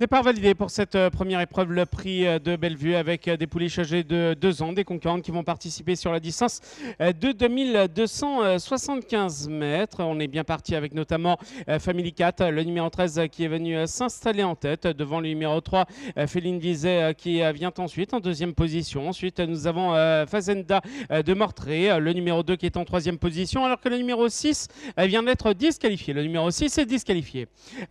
Départ validé pour cette euh, première épreuve, le prix euh, de Bellevue avec euh, des poulies âgées de 2 ans, des concurrentes qui vont participer sur la distance de 2275 mètres. On est bien parti avec notamment Family 4, le numéro 13 qui est venu s'installer en tête devant le numéro 3, Féline Vizet qui vient ensuite en deuxième position. Ensuite, nous avons Fazenda de Mortré, le numéro 2 qui est en troisième position, alors que le numéro 6 vient d'être disqualifié. Le numéro 6 est disqualifié.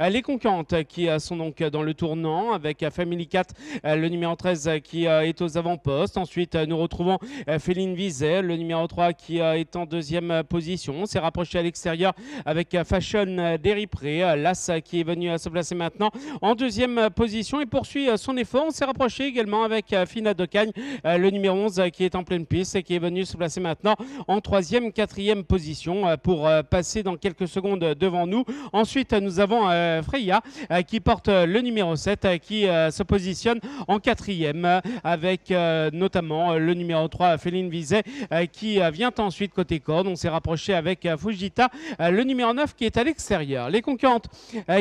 Les concurrentes qui sont donc dans le tournant avec Family 4, euh, le numéro 13 euh, qui euh, est aux avant-postes. Ensuite, nous retrouvons Féline Vizet, le numéro 3 qui est en deuxième position. On s'est rapproché à l'extérieur avec Fashion Deripré, l'As qui est venu se placer maintenant en deuxième position et poursuit son effort. On s'est rapproché également avec Fina Docagne, le numéro 11 qui est en pleine piste et qui est venu se placer maintenant en troisième, quatrième position pour passer dans quelques secondes devant nous. Ensuite, nous avons Freya qui porte le numéro 7 euh, qui euh, se positionne en quatrième avec euh, notamment le numéro 3 Féline Vizet qui vient ensuite côté corde. On s'est rapproché avec Fujita, le numéro 9 qui est à l'extérieur. Les concurrentes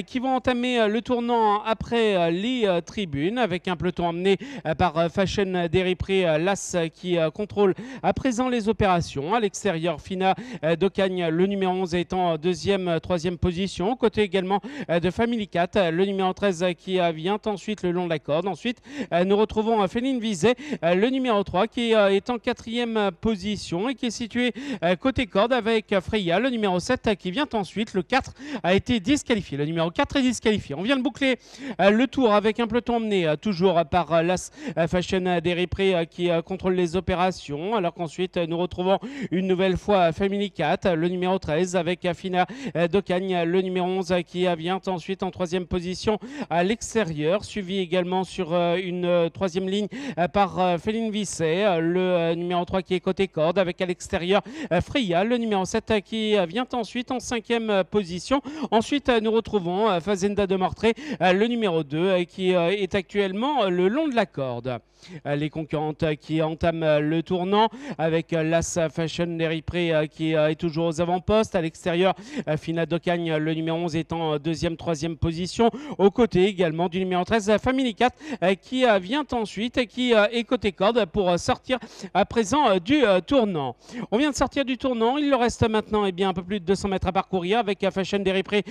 qui vont entamer le tournant après les tribunes avec un peloton emmené par Fashion Deripré Las qui contrôle à présent les opérations. À l'extérieur, Fina Docagne, le numéro 11 est en deuxième, troisième position. Côté également de Family 4, le numéro 13 qui vient ensuite le long de la corde. Ensuite, euh, nous retrouvons euh, Féline Vizet, euh, le numéro 3, qui est en quatrième position et qui est situé côté corde avec Freya, le numéro 7, qui vient ensuite. Le 4 a été disqualifié. Le numéro 4 est disqualifié. On vient de boucler le tour avec un peloton emmené toujours par Las Fashion Deripré qui contrôle les opérations. Alors qu'ensuite, nous retrouvons une nouvelle fois Family 4, le numéro 13, avec Afina Docagne, le numéro 11, qui vient ensuite en troisième position à l'extérieur suivi également sur euh, une euh, troisième ligne euh, par Féline Visset, le numéro 3 qui est côté corde, avec à l'extérieur Freya, le numéro 7 qui vient ensuite en cinquième position. Ensuite, nous retrouvons Fazenda de Mortré, le numéro 2 qui est actuellement le long de la corde. Les concurrentes qui entament le tournant avec l'As Fashion Deripré qui est toujours aux avant-postes. À l'extérieur, Fina Docagne, le numéro 11 est en deuxième, troisième position. Aux côtés également du numéro 13, Family 4, euh, qui euh, vient ensuite qui euh, est côté corde pour sortir à présent du tournant. On vient de sortir du tournant, il leur reste maintenant eh bien, un peu plus de 200 mètres à parcourir avec Fashion Deripré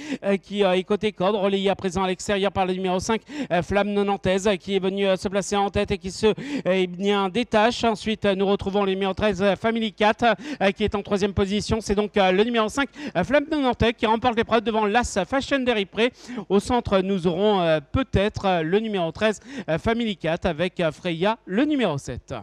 qui est côté corde, relayé à présent à l'extérieur par le numéro 5, Flamme Nonantaise, qui est venu se placer en tête et qui se eh bien, détache. Ensuite, nous retrouvons le numéro 13, Family 4, qui est en troisième position. C'est donc le numéro 5, Flamme Nonantaise, qui remporte l'épreuve devant l'As Fashion Deripré. Au centre, nous aurons peut-être le numéro 13, Family 4, avec Freya, le numéro 7.